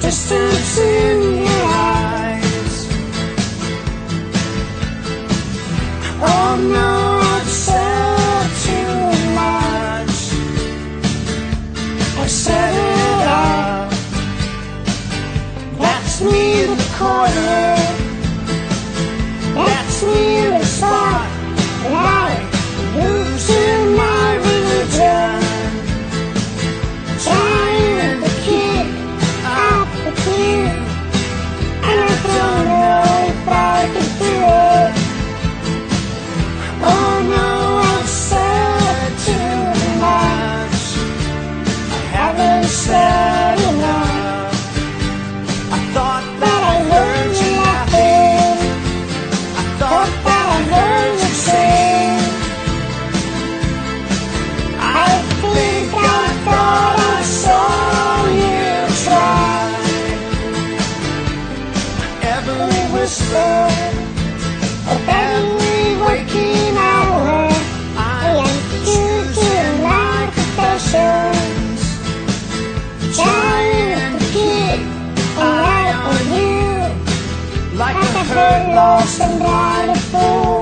distance in your eyes. Oh no, I've too much. I said it out. That's me in the corner. I am choosing my confessions. Trying to an eye on you, like a hurt, lost, and blinded.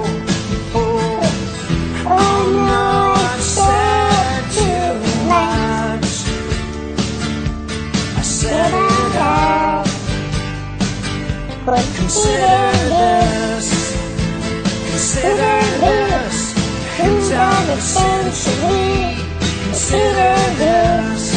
Consider this. Consider this. The century? Consider this.